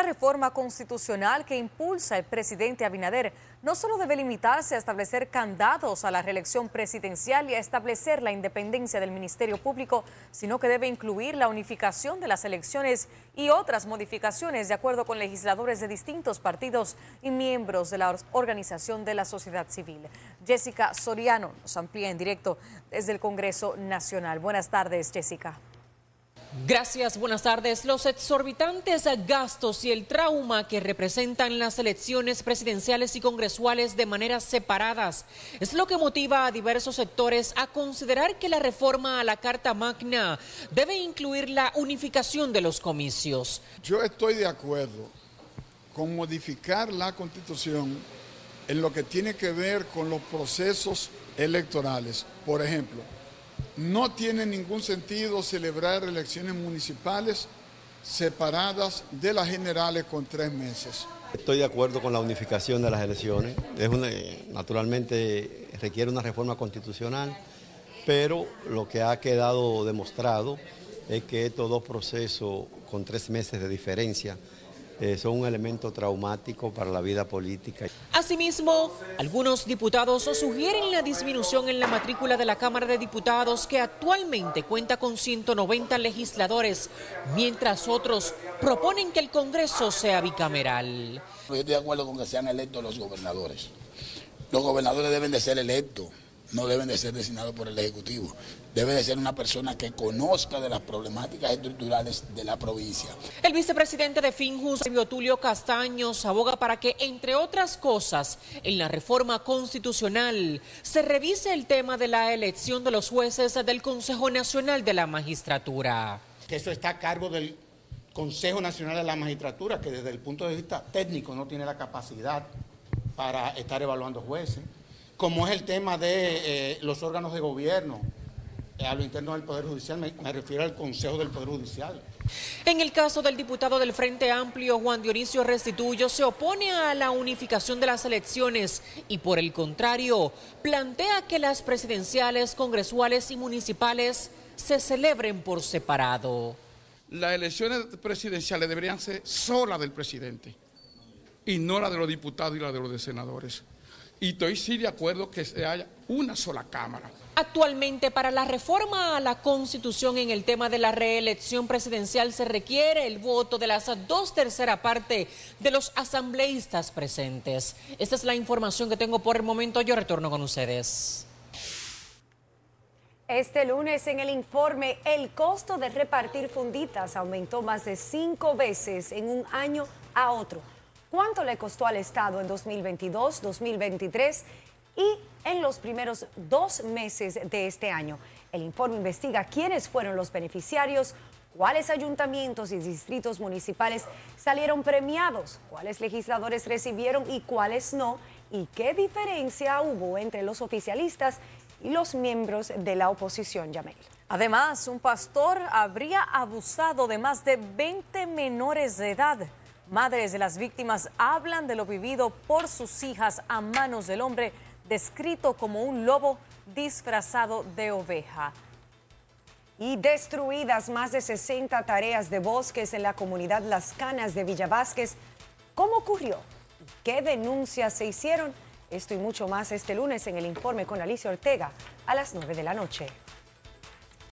La reforma constitucional que impulsa el presidente Abinader no solo debe limitarse a establecer candados a la reelección presidencial y a establecer la independencia del Ministerio Público, sino que debe incluir la unificación de las elecciones y otras modificaciones de acuerdo con legisladores de distintos partidos y miembros de la organización de la sociedad civil. Jessica Soriano nos amplía en directo desde el Congreso Nacional. Buenas tardes, Jessica. Gracias, buenas tardes. Los exorbitantes gastos y el trauma que representan las elecciones presidenciales y congresuales de maneras separadas es lo que motiva a diversos sectores a considerar que la reforma a la Carta Magna debe incluir la unificación de los comicios. Yo estoy de acuerdo con modificar la Constitución en lo que tiene que ver con los procesos electorales. Por ejemplo, no tiene ningún sentido celebrar elecciones municipales separadas de las generales con tres meses. Estoy de acuerdo con la unificación de las elecciones. Es naturalmente requiere una reforma constitucional, pero lo que ha quedado demostrado es que estos dos procesos con tres meses de diferencia eh, son un elemento traumático para la vida política. Asimismo, algunos diputados sugieren la disminución en la matrícula de la Cámara de Diputados, que actualmente cuenta con 190 legisladores, mientras otros proponen que el Congreso sea bicameral. Yo estoy de acuerdo con que sean electos los gobernadores. Los gobernadores deben de ser electos no deben de ser designados por el Ejecutivo. Debe de ser una persona que conozca de las problemáticas estructurales de la provincia. El vicepresidente de Finjus, Tulio Castaños, aboga para que, entre otras cosas, en la reforma constitucional se revise el tema de la elección de los jueces del Consejo Nacional de la Magistratura. Que eso está a cargo del Consejo Nacional de la Magistratura, que desde el punto de vista técnico no tiene la capacidad para estar evaluando jueces como es el tema de eh, los órganos de gobierno eh, a lo interno del Poder Judicial, me, me, refiero al Consejo del Poder Judicial. En el caso del diputado del Frente Amplio, Juan Dionisio Restituyo, se opone a la unificación de las elecciones y por el contrario, plantea que las presidenciales, congresuales y municipales se celebren por separado. Las elecciones presidenciales deberían ser sola del presidente y no la de los diputados y la de los senadores y estoy sí de acuerdo que se haya una sola Cámara. Actualmente para la reforma a la Constitución en el tema de la reelección presidencial se requiere el voto de las dos terceras partes de los asambleístas presentes. Esta es la información que tengo por el momento. Yo retorno con ustedes. Este lunes en el informe, el costo de repartir funditas aumentó más de cinco veces en un año a otro cuánto le costó al Estado en 2022, 2023 y en los primeros dos meses de este año. El informe investiga quiénes fueron los beneficiarios, cuáles ayuntamientos y distritos municipales salieron premiados, cuáles legisladores recibieron y cuáles no, y qué diferencia hubo entre los oficialistas y los miembros de la oposición, Yamel. Además, un pastor habría abusado de más de 20 menores de edad. Madres de las víctimas hablan de lo vivido por sus hijas a manos del hombre, descrito como un lobo disfrazado de oveja. Y destruidas más de 60 tareas de bosques en la comunidad Las Canas de Villa Vázquez. ¿Cómo ocurrió? ¿Qué denuncias se hicieron? Esto y mucho más este lunes en el informe con Alicia Ortega a las 9 de la noche.